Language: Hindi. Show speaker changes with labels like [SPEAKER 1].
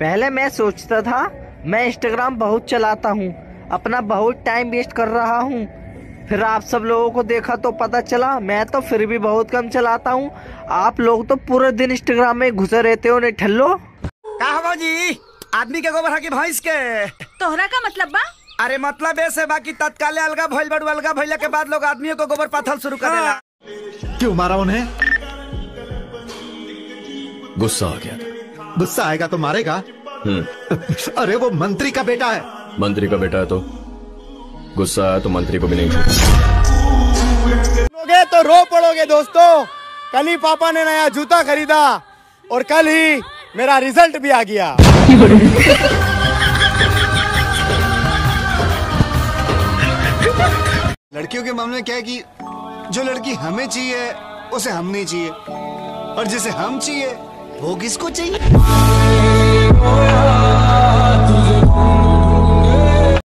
[SPEAKER 1] पहले मैं सोचता था मैं इंस्टाग्राम बहुत चलाता हूँ अपना बहुत टाइम वेस्ट कर रहा हूँ। फिर आप सब लोगों को देखा तो पता चला मैं तो फिर भी बहुत कम चलाता हूँ। आप लोग तो पूरे दिन इंस्टाग्राम में घुसे रहते हो नहीं ठल्लो?
[SPEAKER 2] का जी आदमी के गोबर की भैंस के।
[SPEAKER 3] तोहरा का मतलब बा?
[SPEAKER 2] अरे मतलब ऐसे बाकी तत्काल अलगा भइल बड़ू अलगा भइले के बाद लोग आदमियों को गोबर पाथल शुरू कर देला।
[SPEAKER 4] क्यों मारा उन्हें?
[SPEAKER 5] गुस्सा आ गया था।
[SPEAKER 4] गुस्सा आएगा तो मारेगा।
[SPEAKER 5] हम्म।
[SPEAKER 4] अरे वो मंत्री का बेटा है।
[SPEAKER 5] मंत्री का बेटा है तो? गुस्सा आया तो मंत्री को भी नहीं छूटा
[SPEAKER 6] लोगे तो रो पड़ोगे दोस्तों। कल ही पापा ने नया जूता खरीदा और कल ही मेरा रिज़ल्ट भी आ गया।
[SPEAKER 7] लड़कियों के मामले में क्या है कि जो लड़की हमें चाहिए उसे हम नहीं चाहिए। और जिसे हम चाहिए वो किसको चाहिए